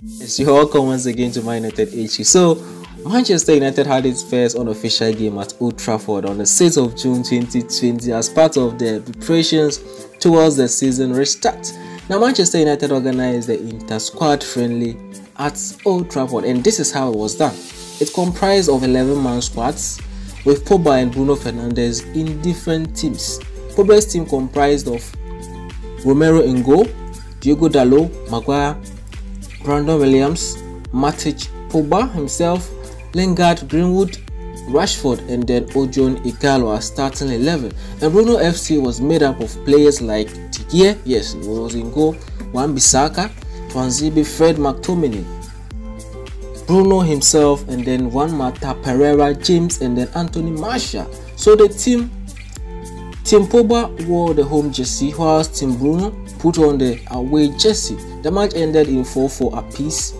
Yes, you're welcome once again to Man United HQ. So, Manchester United had its first unofficial game at Old Trafford on the 6th of June 2020 as part of their preparations towards the season restart. Now, Manchester United organized the inter-squad friendly at Old Trafford, and this is how it was done. It comprised of 11-man squads with Pogba and Bruno Fernandes in different teams. Pogba's team comprised of Romero in goal, Diogo Dalot, Maguire, Brandon Williams, Matic, Pogba himself, Lingard, Greenwood, Rashford, and then Odion Ighalo as starting 11. And Bruno FC was made up of players like De Gea, yes, he was in goal, Wan Bissaka, Tuanzebe, Fred McTominay, Bruno himself, and then Juan Mata, Pereira, James, and then Anthony Martial. So the team, Team Pogba wore the home jersey, whilst Team Bruno put on the away jersey. The match ended in 4-4 apiece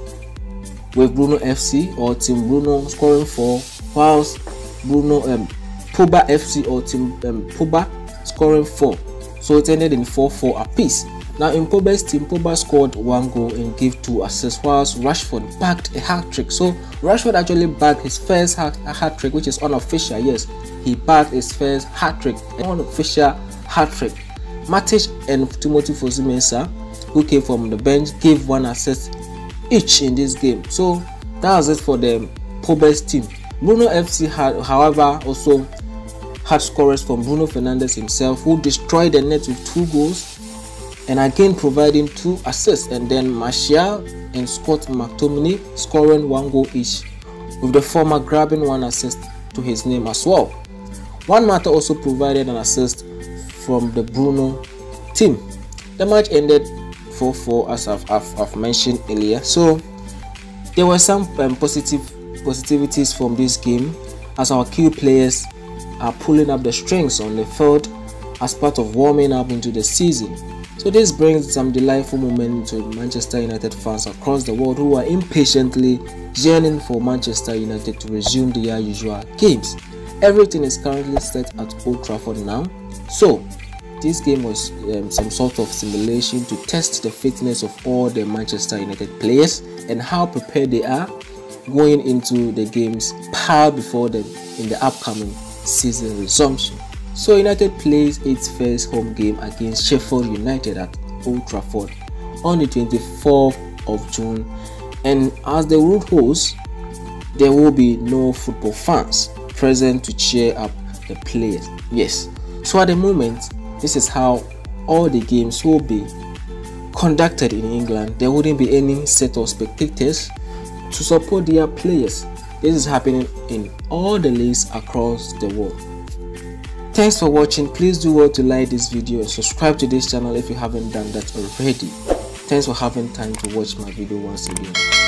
with Bruno FC or Team Bruno scoring 4 whilst Bruno um, Pogba FC or Team um, Pogba scoring 4. So it ended in 4-4 apiece. Now team, Pogba scored one goal and gave two assists whilst Rashford bagged a hat-trick. So Rashford actually bagged his first hat-trick which is unofficial, yes. He bagged his first hat-trick, unofficial hat-trick. Matic and Timothy Fosu Mensah, who came from the bench, gave one assist each in this game. So that was it for the Pogba's team. Bruno FC had, however, also had scorers from Bruno Fernandes himself, who destroyed the net with two goals and again providing two assists, and then Martial and Scott McTominay scoring one goal each, with the former grabbing one assist to his name as well. Juan Mata also provided an assist from the Bruno team. The match ended 4-4 as I've, I've, I've, mentioned earlier. So there were some um, positive positivities from this game as our key players are pulling up the strings on the field as part of warming up into the season. So this brings some delightful moment to Manchester United fans across the world who are impatiently yearning for Manchester United to resume their usual games. Everything is currently set at Old Trafford now. So this game was um, some sort of simulation to test the fitness of all the Manchester United players and how prepared they are going into the games par before them in the upcoming season resumption. So United plays its first home game against Sheffield United at Old Trafford on the 24th of June and as the road host there will be no football fans present to cheer up the players. Yes. So at the moment this is how all the games will be conducted in England. There wouldn't be any set of spectators to support their players. This is happening in all the leagues across the world. Thanks for watching. Please do well to like this video and subscribe to this channel if you haven't done that already. Thanks for having time to watch my video once again.